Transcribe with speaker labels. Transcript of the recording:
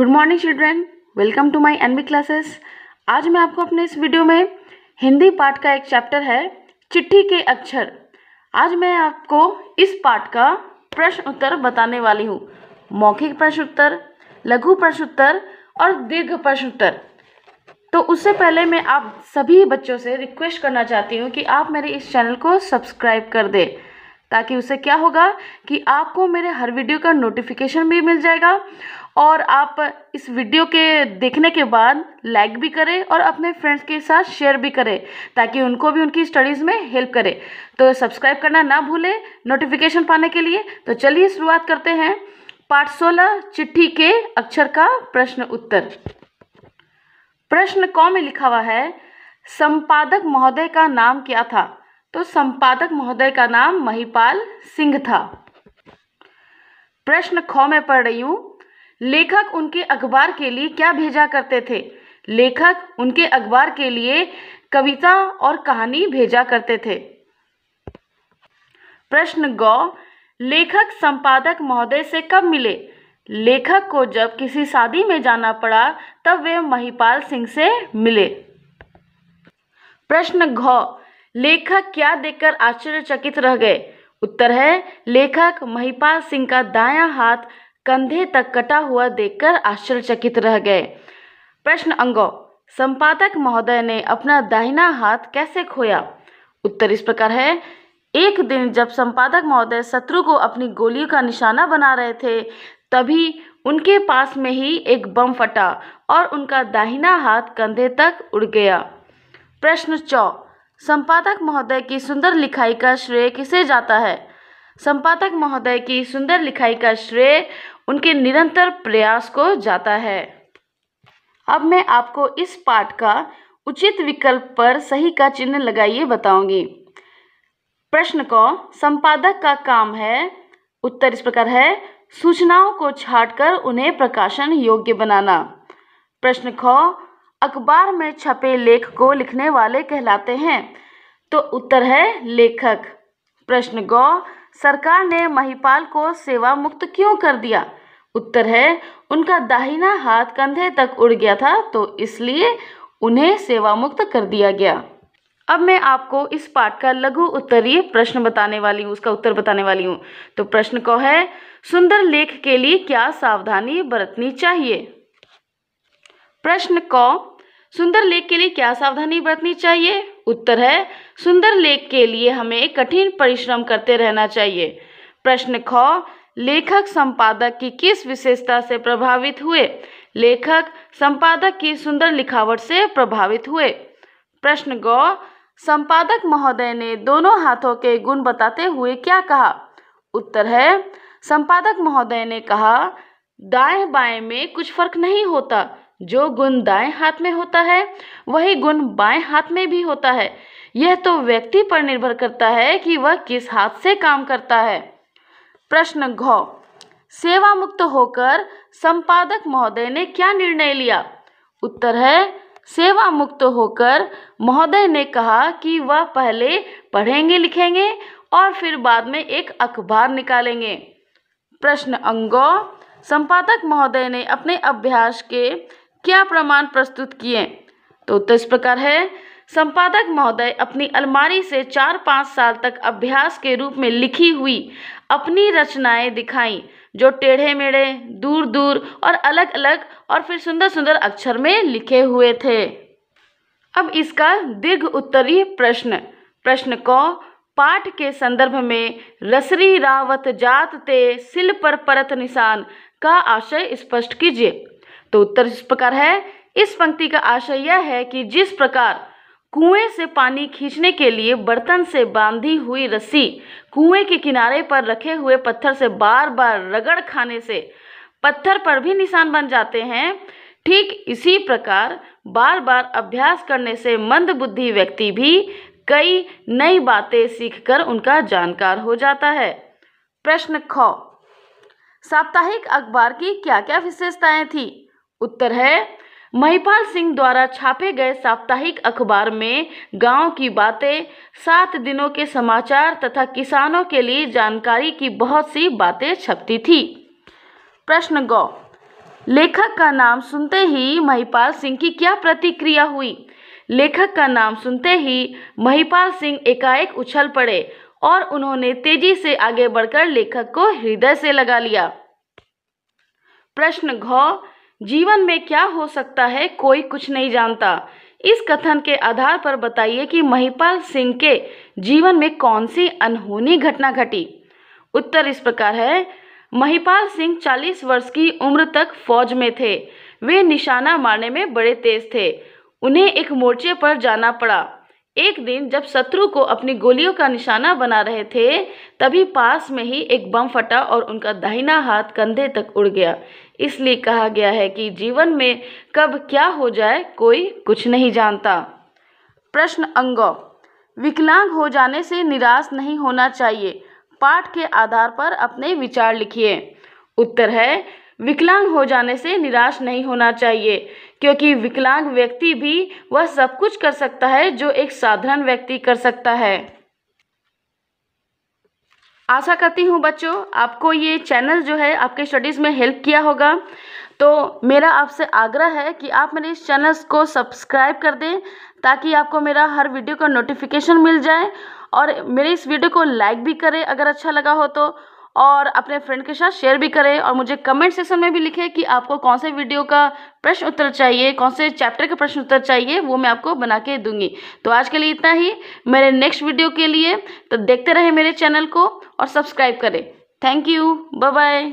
Speaker 1: Good morning children welcome to my NB classes आज मैं आपको अपने इस वीडियो में हिंदी पाठ का एक चैप्टर है, चिट्ठी के अक्षर। आज मैं आपको इस पाठ का प्रश्न उत्तर बताने वाली हूँ। मौखिक प्रश्न उत्तर, लघु प्रश्न उत्तर और दीर्घ प्रश्न उत्तर। तो उससे पहले मैं आप सभी बच्चों से रिक्वेस्ट करना चाहती हूँ कि आप मेरे इस चैनल को सब्सक्राइब कर दें, ताकि उससे क्या होगा कि आपको मेरे हर वीडियो का नोटिफिकेशन भी मिल जाएगा और आप इस वीडियो के देखने के बाद लाइक भी करें और अपने फ्रेंड्स के साथ शेयर भी करें, ताकि उनको भी उनकी स्टडीज़ में हेल्प करे। तो सब्सक्राइब करना ना भूलें नोटिफिकेशन पाने के लिए। तो चलिए शुरुआत करते हैं पाठ सोलह चिट्ठी के अक्षर का प्रश्न उत्तर। प्रश्न कौ में लिखा हुआ है, संपादक महोदय का नाम क्या था? तो संपादक महोदय का नाम महिपाल सिंह था। प्रश्न ख में पढ़ रही हूँ लेखक उनके अखबार के लिए क्या भेजा करते थे? लेखक उनके अखबार के लिए कविता और कहानी भेजा करते थे। प्रश्न गौ, लेखक संपादक महोदय से कब मिले? लेखक को जब किसी शादी में जाना पड़ा, तब वे महिपाल सिंह से मिले। प्रश्न घ, लेखक क्या देखकर आश्चर्यचकित रह गए? उत्तर है, लेखक महिपाल सिंह का दायां हाथ कंधे तक कटा हुआ देखकर आश्चर्यचकित रह गए। प्रश्न अंगो, संपादक महोदय ने अपना दाहिना हाथ कैसे खोया? उत्तर इस प्रकार है, एक दिन जब संपादक महोदय शत्रु को अपनी गोलियों का निशाना बना रहे थे, तभी उनके पास में ही एक बम फटा और उनका दाहिना हाथ कंधे तक उड़ गया। प्रश्न चौ, संपादक महोदय की सुंदर लिखाई का श्रेय किसे जाता है? संपादक महोदय की सुंदर लिखाई का श्रेय उनके निरंतर प्रयास को जाता है। अब मैं आपको इस पाठ का उचित विकल्प पर सही का चिन्ह लगाइए, बताऊँगी। प्रश्न को, संपादक का काम है, उत्तर इस प्रकार है, सूचनाओं को छाटकर उन्हें प्रकाशन योग्य बनाना। प्रश्न ख, अखबार में छपे लेख को लिखने वाले कहलाते हैं तो उत्तर है लेखक। प्रश्न गौ सरकार ने महिपाल को सेवा मुक्त क्यों कर दिया? उत्तर है, उनका दाहिना हाथ कंधे तक उड़ गया था तो इसलिए उन्हें सेवा मुक्त कर दिया गया। अब मैं आपको इस पाठ का लघु उत्तरीय प्रश्न बताने वाली हूँ, उसका उत्तर बताने वाली हूँ। तो प्रश्न को है, सुंदर लेख के लिए क्या सावधानी बरतनी चाहिए? प्रश्न क, सुंदर लेख के लिए क्या सावधानी बरतनी चाहिए? उत्तर है, सुंदर लेख के लिए हमें कठिन परिश्रम करते रहना चाहिए। प्रश्न ख, लेखक संपादक की किस विशेषता से प्रभावित हुए? लेखक संपादक की सुंदर लिखावट से प्रभावित हुए। प्रश्न गौ, संपादक महोदय ने दोनों हाथों के गुण बताते हुए क्या कहा? उत्तर है, संपादक महोदय ने कहा, दाएँ बाएँ में कुछ फ़र्क नहीं होता। जो गुण दाएँ हाथ में होता है, वही गुण बाएँ हाथ में भी होता है। यह तो व्यक्ति पर निर्भर करता है कि वह किस हाथ से काम करता है। प्रश्न घ सेवा मुक्त होकर संपादक महोदय ने क्या निर्णय लिया? उत्तर है सेवा मुक्त होकर महोदय ने कहा कि वह पहले पढ़ेंगे लिखेंगे और फिर बाद में एक अखबार निकालेंगे। प्रश्न अंगो, संपादक महोदय ने अपने अभ्यास के क्या प्रमाण प्रस्तुत किए? तो उत्तर इस प्रकार है। संपादक महोदय अपनी अलमारी से चार पाँच साल तक अभ्यास के रूप में लिखी हुई अपनी रचनाएँ दिखाई, जो टेढ़े मेढ़े दूर दूर और अलग अलग और फिर सुंदर सुंदर अक्षर में लिखे हुए थे। अब इसका दीर्घ उत्तरीय प्रश्न। प्रश्न को, पाठ के संदर्भ में रसरी रावत जात ते सिल पर परत निशान का आशय स्पष्ट कीजिए। तो उत्तर इस प्रकार है। इस पंक्ति का आशय यह है कि जिस प्रकार कुएँ से पानी खींचने के लिए बर्तन से बांधी हुई रस्सी कुएँ के किनारे पर रखे हुए पत्थर से बार बार रगड़ खाने से पत्थर पर भी निशान बन जाते हैं, ठीक इसी प्रकार बार बार अभ्यास करने से मंद बुद्धि व्यक्ति भी कई नई बातें सीखकर उनका जानकार हो जाता है। प्रश्न ख, साप्ताहिक अखबार की क्या क्या विशेषताएँ थी? उत्तर है, महिपाल सिंह द्वारा छापे गए साप्ताहिक अखबार में गाँव की बातें, सात दिनों के समाचार तथा किसानों के लिए जानकारी की बहुत सी बातें छपती थी। प्रश्न गौ, लेखक का नाम सुनते ही महिपाल सिंह की क्या प्रतिक्रिया हुई? लेखक का नाम सुनते ही महिपाल सिंह एकाएक उछल पड़े और उन्होंने तेज़ी से आगे बढ़कर लेखक को हृदय से लगा लिया। प्रश्न घ जीवन में क्या हो सकता है, कोई कुछ नहीं जानता। इस कथन के आधार पर बताइए कि महिपाल सिंह के जीवन में कौन सी अनहोनी घटना घटी। उत्तर इस प्रकार है, महिपाल सिंह 40 वर्ष की उम्र तक फौज में थे। वे निशाना मारने में बड़े तेज थे। उन्हें एक मोर्चे पर जाना पड़ा। एक दिन जब शत्रु को अपनी गोलियों का निशाना बना रहे थे, तभी पास में ही एक बम फटा और उनका दाहिना हाथ कंधे तक उड़ गया। इसलिए कहा गया है कि जीवन में कब क्या हो जाए, कोई कुछ नहीं जानता। प्रश्न अंग। विकलांग हो जाने से निराश नहीं होना चाहिए। पाठ के आधार पर अपने विचार लिखिए। उत्तर है विकलांग हो जाने से निराश नहीं होना चाहिए, क्योंकि विकलांग व्यक्ति भी वह सब कुछ कर सकता है जो एक साधारण व्यक्ति कर सकता है। आशा करती हूँ बच्चों, आपको ये चैनल जो है, आपके स्टडीज़ में हेल्प किया होगा। तो मेरा आपसे आग्रह है कि आप मेरे इस चैनल को सब्सक्राइब कर दें, ताकि आपको मेरा हर वीडियो का नोटिफिकेशन मिल जाए, और मेरे इस वीडियो को लाइक भी करें अगर अच्छा लगा हो तो। और अपने फ्रेंड के साथ शेयर भी करें और मुझे कमेंट सेक्शन में भी लिखें कि आपको कौन से वीडियो का प्रश्न उत्तर चाहिए, कौन से चैप्टर का प्रश्न उत्तर चाहिए, वो मैं आपको बना के दूँगी। तो आज के लिए इतना ही। मेरे नेक्स्ट वीडियो के लिए तो देखते रहें मेरे चैनल को और सब्सक्राइब करें। Thank you bye bye